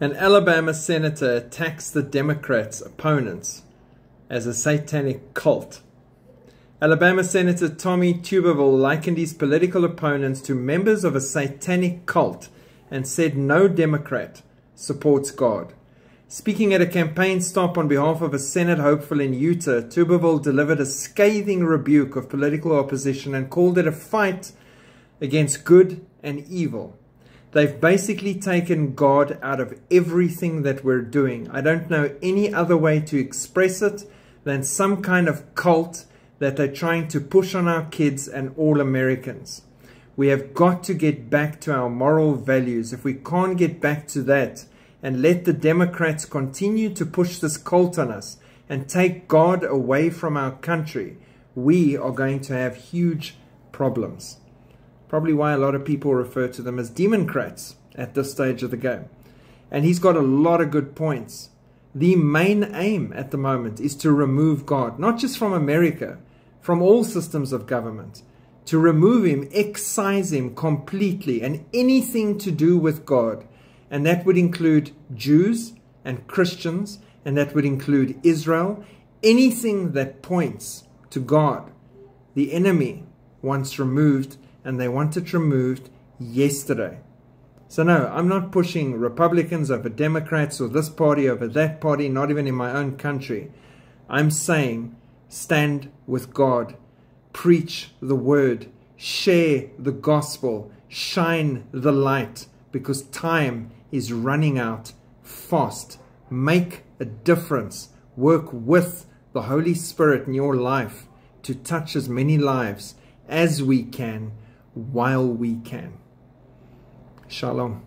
An Alabama senator attacks the Democrats' opponents as a satanic cult. Alabama Senator Tommy Tuberville likened his political opponents to members of a satanic cult and said no Democrat supports God. Speaking at a campaign stop on behalf of a Senate hopeful in Utah, Tuberville delivered a scathing rebuke of political opposition and called it a fight against good and evil. They've basically taken God out of everything that we're doing. I don't know any other way to express it than some kind of cult that they're trying to push on our kids and all Americans. We have got to get back to our moral values. If we can't get back to that and let the Democrats continue to push this cult on us and take God away from our country, we are going to have huge problems. Probably why a lot of people refer to them as Demoncrats at this stage of the game. And he's got a lot of good points. The main aim at the moment is to remove God, not just from America, from all systems of government. To remove him, excise him completely, and anything to do with God. And that would include Jews and Christians, and that would include Israel. Anything that points to God, the enemy wants removed and they want it removed yesterday. So, no, I'm not pushing Republicans over Democrats or this party over that party, not even in my own country. I'm saying stand with God, preach the word, share the gospel, shine the light, because time is running out fast. Make a difference. Work with the Holy Spirit in your life to touch as many lives as we can while we can. Shalom.